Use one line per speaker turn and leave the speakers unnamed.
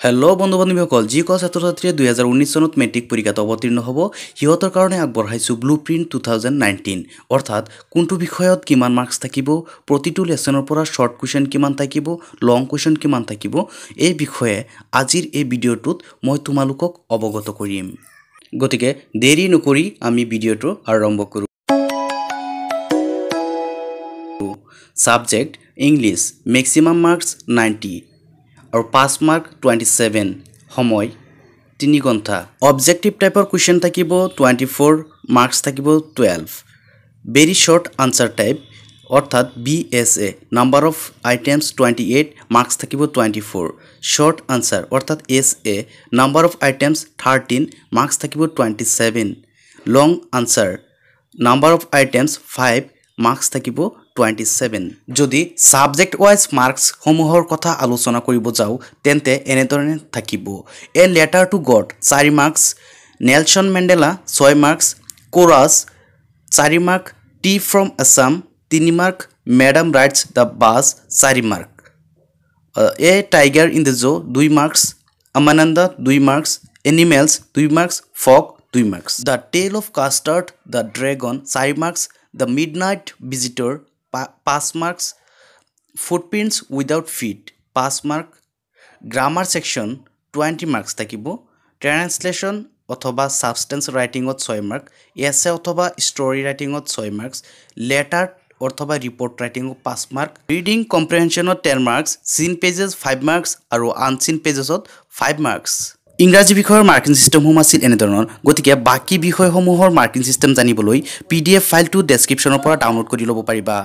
Hello' বন্ধু বান্ধৱীসকল যিসকল ছাত্ৰ ছাত্ৰীয়ে দুহেজাৰ ঊনৈছ চনত মেট্ৰিক পৰীক্ষাত অৱতীৰ্ণ হ'ব সিহঁতৰ কাৰণে আগবঢ়াইছোঁ blueprint two thousand nineteen অৰ্থাৎ কোনটো বিষয়ত কিমান মাৰ্কছ থাকিব প্ৰতিটো লেচনৰ পৰা শ্বৰ্ট কুৱেশ্যন কিমান থাকিব লং কুৱেশ্যন কিমান থাকিব এই বিষয়ে আজিৰ এই ভিডিঅ'টোত মই তোমালোকক অৱগত কৰিম। গতিকে দেৰি নকৰি আমি ভিডিঅ'টো আৰম্ভ কৰোঁ। Subject English maximum marks ninety আৰু পাঁচ মাৰ্ক টুৱেণ্টি ছেভেন সময়, তিনি ঘণ্টা অবজেক্টিভ টাইপৰ কুৱেশ্যন থাকিব টুৱেণ্টি ফ'ৰ মাৰ্কছ থাকিব twelve very short answer type অৰ্থাৎ V S A number of items twenty eight marks থাকিব টুৱেণ্টি ফ'ৰ শ্বৰ্ট আনচাৰ অৰ্থাৎ S A number of items thirteen marks থাকিব twenty seven long answer number of items five marks থাকিব twenty seven যদি subject wise মাৰ্কছসমূহৰ কথা আলোচনা কৰিব যাওঁ, তেন্তে এনেধৰণে থাকিব। এ লেটাৰ টু গড চাৰি মাৰ্কছ, নেলছন মেণ্ডেলা, ছয় মাৰ্কছ, কোৰাছ, চাৰি মাৰ্ক টি ফ্ৰম আছাম তিনি mark madam writes the bus চাৰি mark. A tiger in the zoo' দুই মাৰ্কছ, আমানন্দা, দুই মাৰ্কছ এনিমেলছ দুই মাৰ্কছ ফক দুই marks. The tale of custard the dragon চাৰি marks the midnight visitor পাঁচ marks footprints without feet পাঁচ mark grammar section twenty marks থাকিব translation অথবা substance ৰাইটিঙত ছয় মাৰ্ক এছে অথবা ষ্টৰী ৰাইটিঙত ছয় মাৰ্কছ লেটাৰ অথবা ৰিপৰ্ট ৰাইটিঙত পাঁচ mark reading কম্প্ৰিহেনশ্যনত ten marks seen passages five marks আৰু আনচিন পেজেছত ফাইভ মাৰ্কছ ইংৰাজী বিষয়ৰ মাৰ্কিং ছিষ্টেমসমূহ আছিল এনেধৰণৰ। গতিকে বাকী বিষয়সমূহৰ মাৰ্কিং ছিষ্টেম জানিবলৈ পি ডি এফ ফাইলটো ডেছক্ৰিপশ্যনৰ পৰা ডাউনলোড কৰি ল'ব পাৰিবা।